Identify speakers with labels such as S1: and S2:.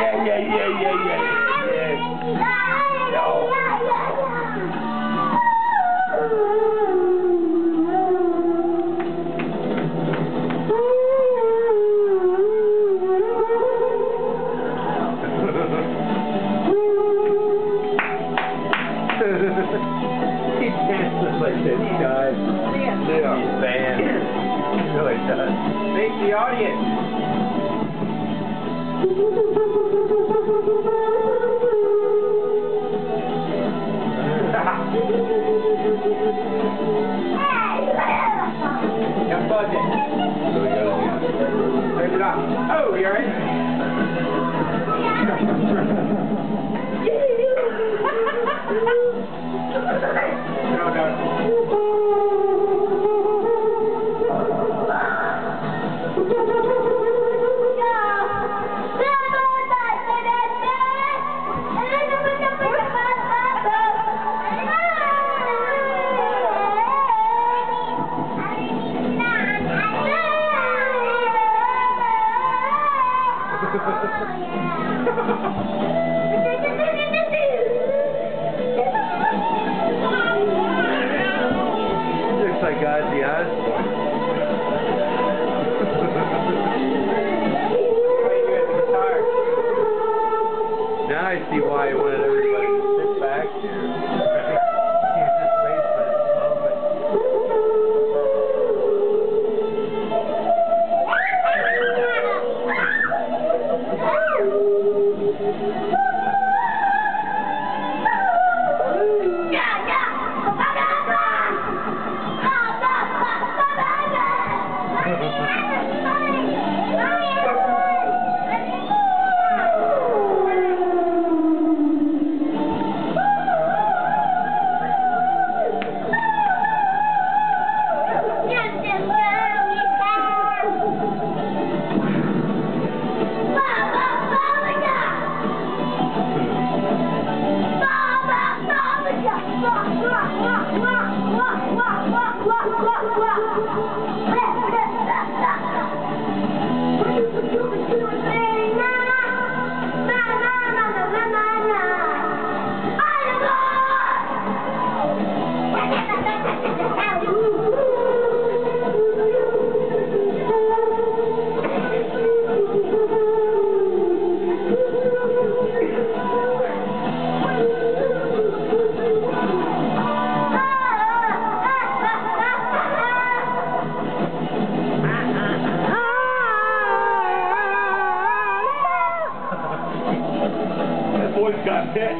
S1: yeah, yeah, yeah, yeah, yeah, yeah. No. he dances like this, guys. Yeah. He's banned. He really does.
S2: Thank the audience. Got
S1: Looks like Ozzy Osbourne.
S2: How you doing the guitar?
S1: now I see why I wanted everybody boy's got hit.